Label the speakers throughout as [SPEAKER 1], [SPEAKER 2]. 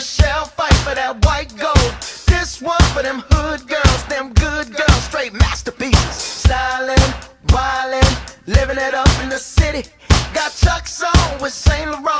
[SPEAKER 1] Michelle Pfeiffer that white gold. This one for them hood girls, them good girls, straight masterpieces. Styling, wildin', living it up in the city. Got Chuck's on with Saint Laurent.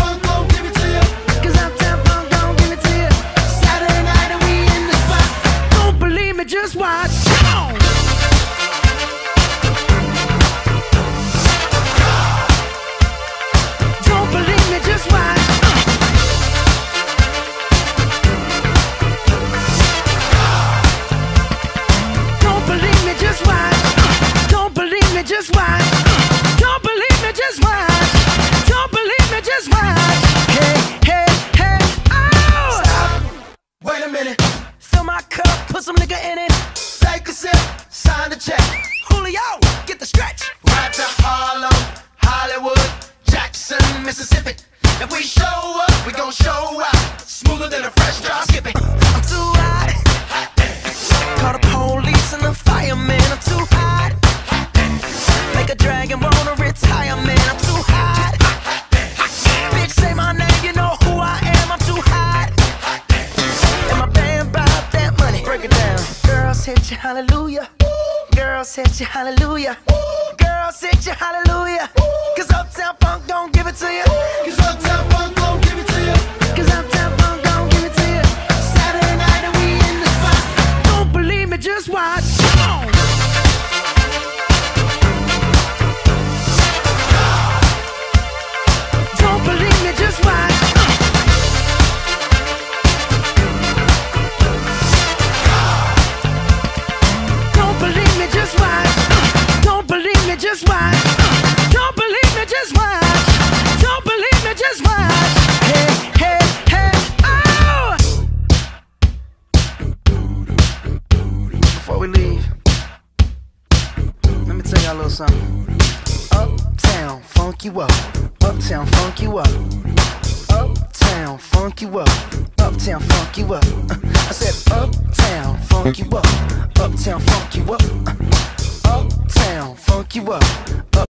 [SPEAKER 1] me, just watch. Mississippi. If we show up, we gon' show out. Smoother than a fresh drop skipping. I'm too hot. hot Call the police and the fireman. I'm too hot. hot Make a dragon wanna retire, man. I'm too hot. Bitch, say my name, you know who I am. I'm too hot. And my band bought that money. Break it down. Girls hit you, hallelujah. Girls hit you, hallelujah. Girls hit you, hallelujah. Y'all a little something. Uptown, funk you up. Uptown, funk you up. Uptown, funk you up. Uptown, funk you up. I said, Uptown, funk you up. Uptown, funk you up. Uptown, funk you up.